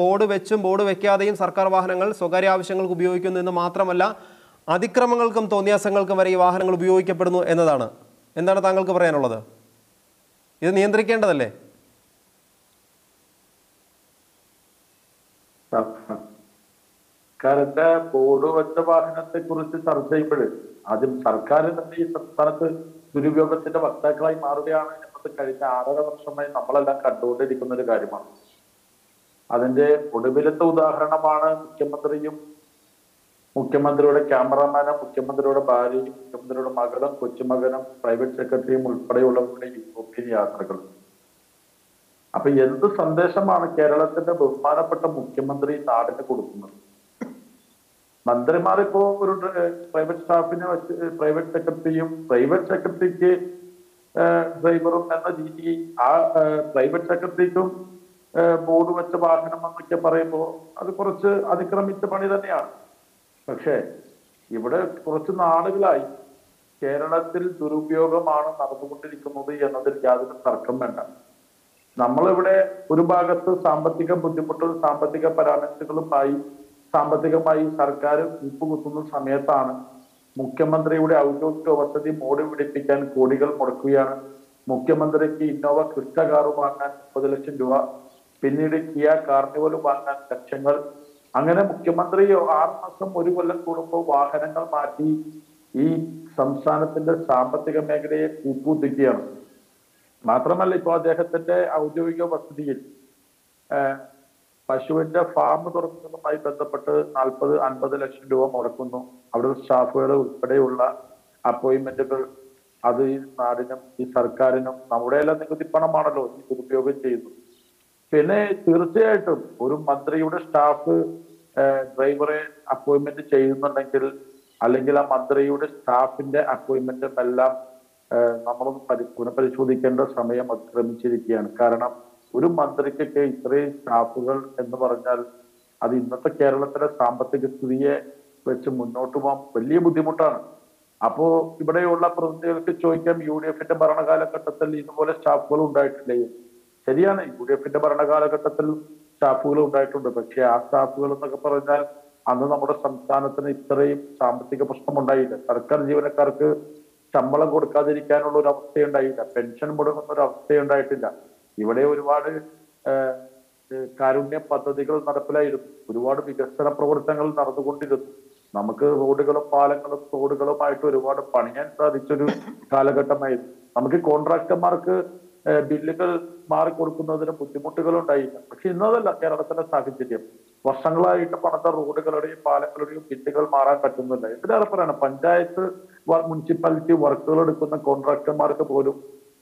Board വെച്ചും board വെക്കാതെയും സർക്കാർ വാഹനങ്ങൾ സ്വകാര്യ ആവശ്യങ്ങൾക്ക് ഉപയോഗിക്കുന്നു എന്ന് മാത്രമല്ല അതിക്രമങ്ങൾക്കും തോന്നിയാസങ്ങൾക്കും വരെ ഈ വാഹനങ്ങൾ ഉപയോഗിക്കപ്പെടുന്നു എന്നതാണ്. എന്താണ് താങ്കൾക്ക് പറയാനുള്ളത്? ഇത് നിയന്ത്രിക്കേണ്ടതല്ലേ? സർക്കാരിന്റെ ബോർഡ് വെച്ച വാഹനത്തെ കുറിച്ച് ചർച്ച ചെയ്യുമ്പോൾ ആദ്യം സർക്കാർ തന്നെ ഈ സംസ്ഥാനത്ത് ദുരുപയോഗത്തിന്റെ വക്താക്കളായി മാറുകയാണ് കഴിഞ്ഞ ആറര വർഷമായി നമ്മളെല്ലാം കണ്ടുകൊണ്ടിരിക്കുന്ന ഒരു കാര്യമാണ്. അതിന്റെ ഒടുവിലത്തെ ഉദാഹരണമാണ് മുഖ്യമന്ത്രിയും മുഖ്യമന്ത്രിയുടെ ക്യാമറമാനും മുഖ്യമന്ത്രിയുടെ ഭാര്യയും മുഖ്യമന്ത്രിയുടെ മകളും കൊച്ചുമകനും പ്രൈവറ്റ് സെക്രട്ടറിയും ഉൾപ്പെടെയുള്ളവരുടെ യൂറോപ്യൻ യാത്രകൾ. അപ്പൊ എന്ത് സന്ദേശമാണ് കേരളത്തിന്റെ ബഹുമാനപ്പെട്ട മുഖ്യമന്ത്രി നാടിന് കൊടുക്കുന്നത്? മന്ത്രിമാർ ഇപ്പോ ഒരു പ്രൈവറ്റ് സ്റ്റാഫിനെ വെച്ച് പ്രൈവറ്റ് സെക്രട്ടറിയും പ്രൈവറ്റ് സെക്രട്ടറിക്ക് ഡ്രൈവറും എന്ന രീതി ആ പ്രൈവറ്റ് സെക്രട്ടറിക്കും ബോർഡ് വെച്ച വാഹനം എന്നൊക്കെ പറയുമ്പോൾ അത് കുറച്ച് അതിക്രമിച്ച പണി തന്നെയാണ്. പക്ഷേ ഇവിടെ കുറച്ച് നാളുകളായി കേരളത്തിൽ ദുരുപയോഗമാണ് നടന്നുകൊണ്ടിരിക്കുന്നത് എന്നതിൽ യാതൊരു തർക്കം വേണ്ട. നമ്മളിവിടെ ഒരു ഭാഗത്ത് സാമ്പത്തിക ബുദ്ധിമുട്ടും സാമ്പത്തിക പരാമർശങ്ങളുമായി സാമ്പത്തികമായി സർക്കാർ കൂപ്പുകുത്തുന്ന സമയത്താണ് മുഖ്യമന്ത്രിയുടെ ഔദ്യോഗിക വസതി മോടി പിടിപ്പിക്കാൻ കോടികൾ മുടക്കുകയാണ്. മുഖ്യമന്ത്രിക്ക് ഇന്നോവ ക്രിസ്റ്റ കാർ വാങ്ങാൻ മുപ്പത് ലക്ഷം രൂപ പിന്നീട് കിയ കാർണിവൽ വാങ്ങാൻ ലക്ഷങ്ങൾ. അങ്ങനെ മുഖ്യമന്ത്രി ആറ് മാസം ഒരു കൊല്ലം കൂടുമ്പോൾ വാഹനങ്ങൾ മാറ്റി ഈ സംസ്ഥാനത്തിന്റെ സാമ്പത്തിക മേഖലയെ കൂപ്പുകുത്തിക്കുകയാണ്. മാത്രമല്ല ഇപ്പോൾ അദ്ദേഹത്തിന്റെ ഔദ്യോഗിക വസതിയിൽ പശുവിന്റെ ഫാം തുറക്കുന്നതുമായി ബന്ധപ്പെട്ട് നാൽപ്പത് അൻപത് ലക്ഷം രൂപ മുടക്കുന്നു. അവിടെ സ്റ്റാഫുകൾ ഉൾപ്പെടെയുള്ള അപ്പോയിന്റ്മെന്റുകൾ അത് ഈ നാടിനും ഈ സർക്കാരിനും നമ്മുടെ എല്ലാം നികുതി പണമാണല്ലോ ഈ ദുരുപയോഗം ചെയ്യുന്നത്. പിന്നെ തീർച്ചയായിട്ടും ഒരു മന്ത്രിയുടെ സ്റ്റാഫ് ഡ്രൈവറെ അപ്പോയിന്റ്മെന്റ് ചെയ്യുന്നുണ്ടെങ്കിൽ അല്ലെങ്കിൽ ആ മന്ത്രിയുടെ സ്റ്റാഫിന്റെ അപ്പോയിന്റ്മെന്റും എല്ലാം നമ്മളൊന്ന് പരി പുനഃപരിശോധിക്കേണ്ട സമയം അതിക്രമിച്ചിരിക്കുകയാണ് കാരണം ഒരു മന്ത്രിക്കൊക്കെ ഇത്രയും സ്റ്റാഫുകൾ എന്ന് പറഞ്ഞാൽ അത് ഇന്നത്തെ കേരളത്തിലെ സാമ്പത്തിക സ്ഥിതിയെ വെച്ച് മുന്നോട്ട് പോകാൻ വലിയ ബുദ്ധിമുട്ടാണ്. അപ്പോ ഇവിടെയുള്ള പ്രതിനിധികൾക്ക് ചോദിക്കാം യു ഡി എഫിന്റെ ഭരണകാലഘട്ടത്തിൽ ഇതുപോലെ സ്റ്റാഫുകൾ ഉണ്ടായിട്ടില്ലേ? ശരിയാണ്. യു ഡി എഫിന്റെ ഭരണകാലഘട്ടത്തിൽ സ്റ്റാഫുകൾ ഉണ്ടായിട്ടുണ്ട്. പക്ഷേ ആ സ്റ്റാഫുകൾ എന്നൊക്കെ പറഞ്ഞാൽ അന്ന് നമ്മുടെ സംസ്ഥാനത്തിന് ഇത്രയും സാമ്പത്തിക പ്രശ്നം ഉണ്ടായില്ല സർക്കാർ ജീവനക്കാർക്ക് ശമ്പളം കൊടുക്കാതിരിക്കാനുള്ള ഒരു അവസ്ഥയുണ്ടായില്ല. പെൻഷൻ മുടങ്ങുന്ന ഒരു അവസ്ഥയുണ്ടായിട്ടില്ല. ഇവിടെ ഒരുപാട് കാരുണ്യ പദ്ധതികൾ നടപ്പിലായിരുന്നു. ഒരുപാട് വികസന പ്രവർത്തനങ്ങൾ നടന്നുകൊണ്ടിരുന്നു. നമുക്ക് റോഡുകളും പാലങ്ങളും തോടുകളുമായിട്ട് ഒരുപാട് പണിയാൻ സാധിച്ചൊരു കാലഘട്ടമായിരുന്നു. നമുക്ക് കോൺട്രാക്ടർമാർക്ക് ബില്ലുകൾ മാറി കൊടുക്കുന്നതിന് ബുദ്ധിമുട്ടുകൾ ഉണ്ടായില്ല പക്ഷെ ഇന്നതല്ല കേരളത്തിലെ സാഹചര്യം. വർഷങ്ങളായിട്ട് പണത്തെ റോഡുകളുടെയും പാലങ്ങളുടെയും ബില്ലുകൾ മാറാൻ പറ്റുന്നില്ല. എന്തിനേറെ പറയണം പഞ്ചായത്ത് മുനിസിപ്പാലിറ്റി വർക്കുകൾ എടുക്കുന്ന കോൺട്രാക്ടർമാർക്ക് പോലും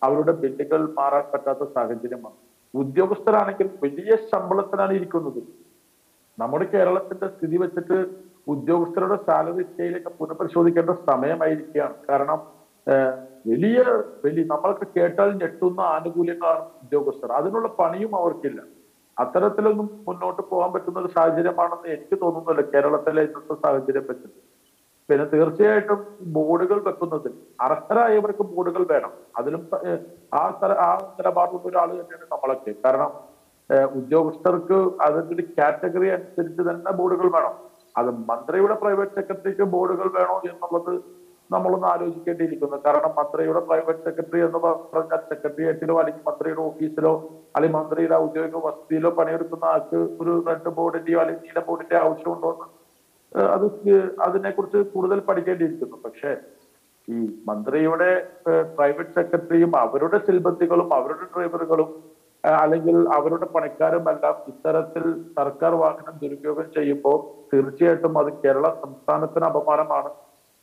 അവരുടെ ബില്ലുകൾ മാറാൻ പറ്റാത്ത സാഹചര്യമാണ്. ഉദ്യോഗസ്ഥരാണെങ്കിൽ വലിയ ശമ്പളത്തിനാണ് ഇരിക്കുന്നത്. നമ്മുടെ കേരളത്തിന്റെ സ്ഥിതി വെച്ചിട്ട് ഉദ്യോഗസ്ഥരുടെ സാലറി സ്കെയിലൊക്കെ പുനഃപരിശോധിക്കേണ്ട സമയമായിരിക്കുകയാണ്. കാരണം വലിയ വലിയ നമ്മളൊക്കെ കേട്ടാൽ ഞെട്ടുന്ന ആനുകൂല്യങ്ങളാണ് ഉദ്യോഗസ്ഥർ. അതിനുള്ള പണിയും അവർക്കില്ല. അത്തരത്തിലൊന്നും മുന്നോട്ട് പോകാൻ പറ്റുന്ന ഒരു സാഹചര്യമാണെന്ന് എനിക്ക് തോന്നുന്നില്ല കേരളത്തിലെ ഇന്നത്തെ സാഹചര്യം വെച്ചിട്ട് പിന്നെ തീർച്ചയായിട്ടും ബോർഡുകൾ വെക്കുന്നതിൽ അർഹരായവർക്ക് ബോർഡുകൾ വേണം. അതിലും ആ തര ആ നിലപാടുള്ള ഒരാൾ തന്നെയാണ് നമ്മളൊക്കെ. കാരണം ഉദ്യോഗസ്ഥർക്ക് അതിന്റെ ഒരു കാറ്റഗറി അനുസരിച്ച് തന്നെ ബോർഡുകൾ വേണം. അത് മന്ത്രിയുടെ പ്രൈവറ്റ് സെക്രട്ടറിക്ക് ബോർഡുകൾ വേണോ എന്നുള്ളത് നമ്മളൊന്ന് ആലോചിക്കേണ്ടിയിരിക്കുന്നു. കാരണം മന്ത്രിയുടെ പ്രൈവറ്റ് സെക്രട്ടറി എന്ന് പറഞ്ഞാൽ സെക്രട്ടേറിയറ്റിലോ അല്ലെങ്കിൽ മന്ത്രിയുടെ ഓഫീസിലോ അല്ലെങ്കിൽ മന്ത്രിയുടെ ഔദ്യോഗിക വസതിയിലോ പണിയെടുക്കുന്ന ആൾക്ക് ഒരു റെഡ് ബോർഡിന്റെയോ അല്ലെങ്കിൽ നീല ബോർഡിന്റെ ആവശ്യമുണ്ടോ അത് അതിനെക്കുറിച്ച് കൂടുതൽ പഠിക്കേണ്ടിയിരിക്കുന്നു. പക്ഷേ ഈ മന്ത്രിയുടെ പ്രൈവറ്റ് സെക്രട്ടറിയും അവരുടെ സിൽബന്തികളും അവരുടെ ഡ്രൈവറുകളും അല്ലെങ്കിൽ അവരുടെ പണിക്കാരും എല്ലാം ഇത്തരത്തിൽ സർക്കാർ വാഹനം ദുരുപയോഗം ചെയ്യുമ്പോൾ തീർച്ചയായിട്ടും അത് കേരള സംസ്ഥാനത്തിന് അപമാനമാണ്.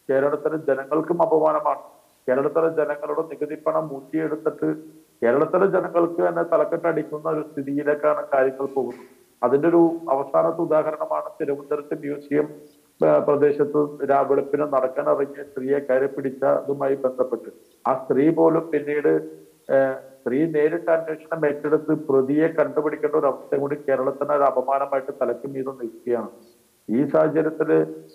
കേരളത്തിലെ ജനങ്ങൾക്കും അപമാനമാണ്. കേരളത്തിലെ ജനങ്ങളുടെ നികുതി പണം ഊറ്റിയെടുത്തിട്ട് കേരളത്തിലെ ജനങ്ങൾക്ക് തന്നെ തലക്കെട്ടടിക്കുന്ന ഒരു സ്ഥിതിയിലേക്കാണ് കാര്യങ്ങൾ പോകുന്നത്. അതിന്റെ ഒരു അവസാനത്തെ ഉദാഹരണമാണ് തിരുവനന്തപുരത്ത് മ്യൂസിയം പ്രദേശത്ത് രാവിളപ്പിന് നടക്കാൻ ഇറങ്ങിയ സ്ത്രീയെ കയറി പിടിച്ചതുമായി ബന്ധപ്പെട്ട്. ആ സ്ത്രീ പോലും പിന്നീട് സ്ത്രീ നേരിട്ട് അന്വേഷണം ഏറ്റെടുത്ത് പ്രതിയെ കണ്ടുപിടിക്കേണ്ട ഒരു അവസ്ഥ കൂടി കേരളത്തിന് ഒരു അപമാനമായിട്ട് തലയ്ക്ക് നിൽക്കുകയാണ് ഈ സാഹചര്യത്തിൽ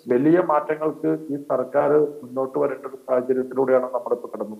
വലിയ മാറ്റങ്ങൾക്ക് ഈ സർക്കാർ മുന്നോട്ട് വരേണ്ട ഒരു സാഹചര്യത്തിലൂടെയാണ് നമ്മളിപ്പോ കടന്നു